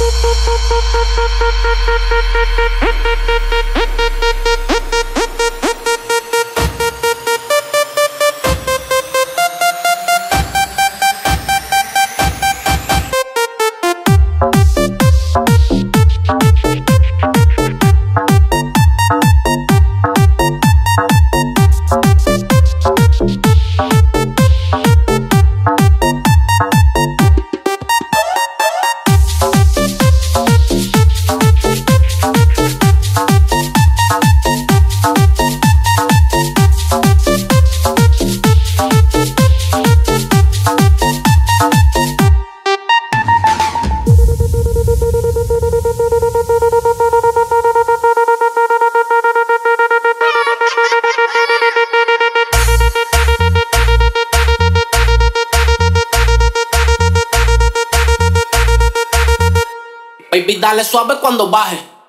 Thank Baby, dale suave cuando baje.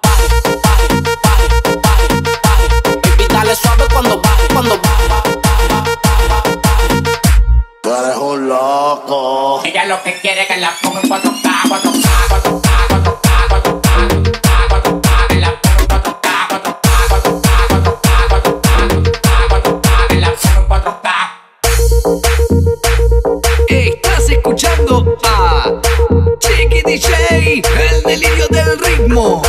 Ella lo que quiere es que la ponga en 4K, 4K, 4K, 4K, 4K, 4K, que la ponga en 4K, 4K, 4K, 4K, 4K, que la ponga en 4K. Estás escuchando a Chiqui DJ, el delirio del ritmo.